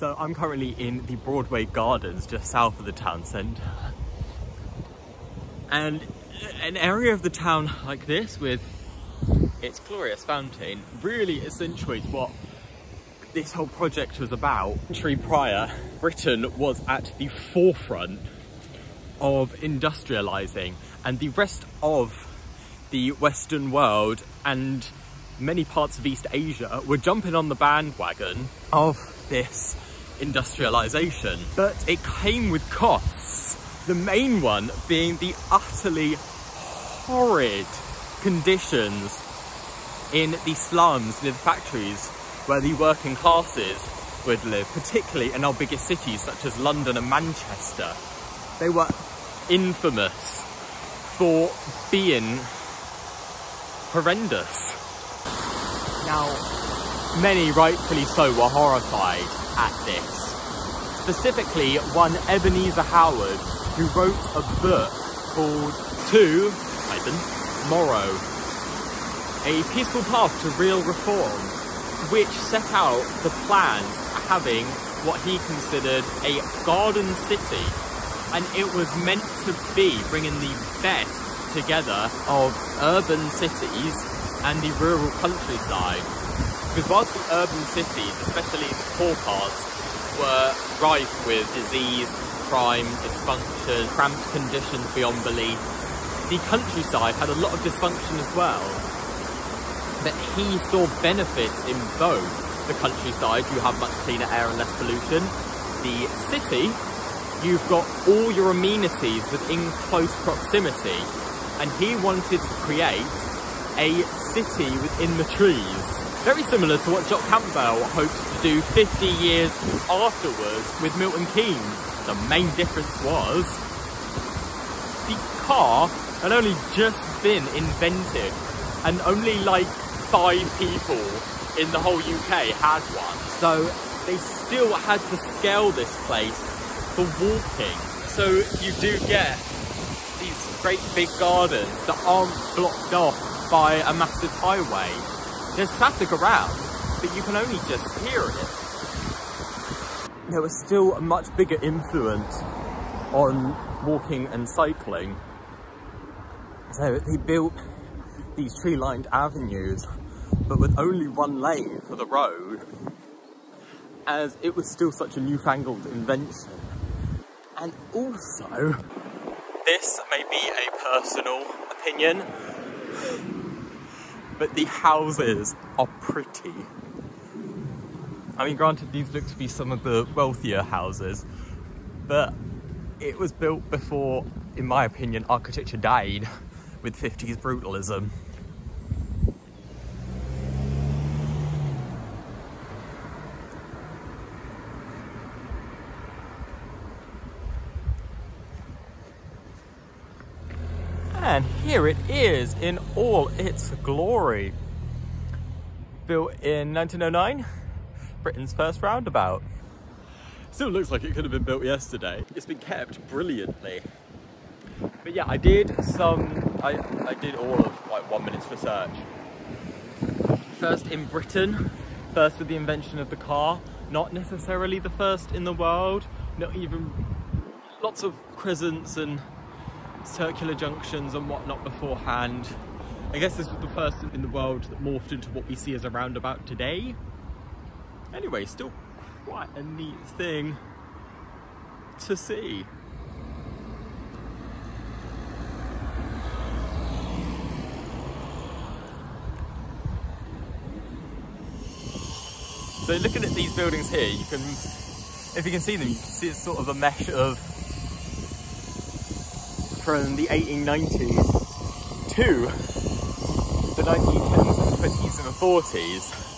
So I'm currently in the Broadway Gardens, just south of the town centre. And an area of the town like this with its glorious fountain really accentuates what this whole project was about. Century prior, Britain was at the forefront of industrializing and the rest of the Western world and many parts of East Asia were jumping on the bandwagon of this industrialization. But it came with costs. The main one being the utterly horrid conditions in the slums near the factories where the working classes would live, particularly in our biggest cities such as London and Manchester. They were infamous for being horrendous. Now, many rightfully so were horrified at this. Specifically, one Ebenezer Howard, who wrote a book called To Morrow, a peaceful path to real reform, which set out the plan for having what he considered a garden city. And it was meant to be bringing the best together of urban cities and the rural countryside. Because whilst the urban cities, especially the poor parts, were rife with disease, crime, dysfunction, cramped conditions beyond belief, the countryside had a lot of dysfunction as well. But he saw benefits in both. The countryside, you have much cleaner air and less pollution. The city, you've got all your amenities within close proximity. And he wanted to create a city within the trees. Very similar to what Jock Campbell hopes to do 50 years afterwards with Milton Keynes. The main difference was the car had only just been invented and only like five people in the whole UK had one. So they still had to scale this place for walking. So you do get these great big gardens that aren't blocked off by a massive highway. There's traffic around, but you can only just hear it. There was still a much bigger influence on walking and cycling so they built these tree-lined avenues, but with only one lane for the road, as it was still such a newfangled invention. And also, this may be a personal opinion, but the houses are pretty. I mean, granted, these look to be some of the wealthier houses, but it was built before, in my opinion, architecture died with 50s brutalism. And here it is in all its glory. Built in 1909, Britain's first roundabout. Still looks like it could have been built yesterday. It's been kept brilliantly. But yeah, I did some, I, I did all of like one minute's research. First in Britain, first with the invention of the car, not necessarily the first in the world, not even lots of crescents and circular junctions and whatnot beforehand. I guess this was the first in the world that morphed into what we see as a roundabout today. Anyway, still quite a neat thing to see. So looking at these buildings here, you can, if you can see them, you can see it's sort of a mesh of from the 1890s to the 1910s and 20s and 40s.